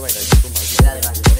Bueno, tú más.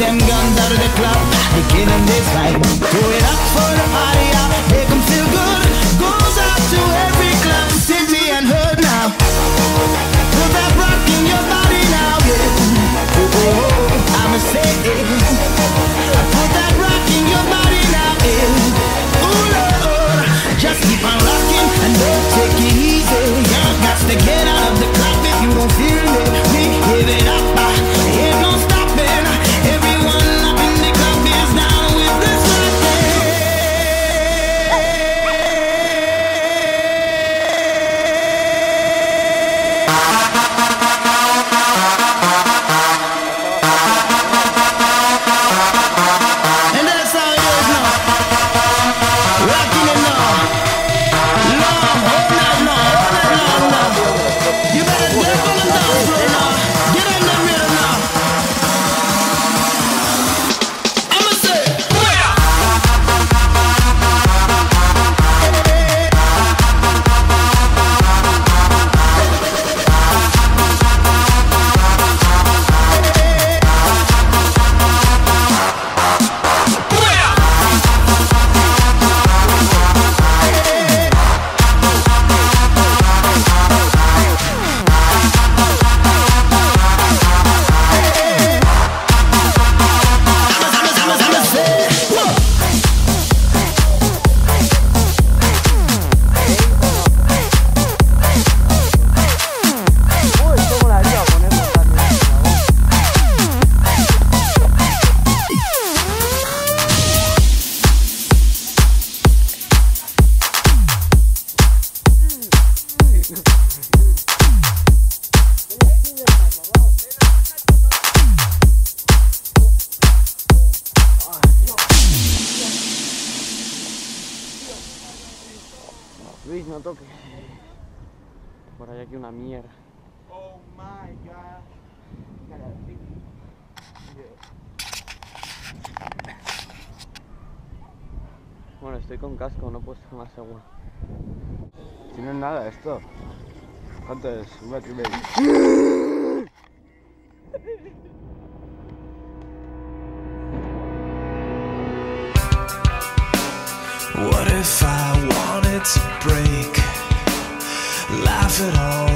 them guns out of the club, beginning this fight. Do it up for the party, up. No toques. Por allá aquí una mierda. Oh my god. Bueno, estoy con casco, no puedo estar más seguro. Si no es nada esto. ¿Cuánto es? Un metro y medio. What if I its break. Laugh it all.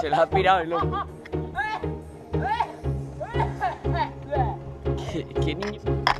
Se la ha pirado el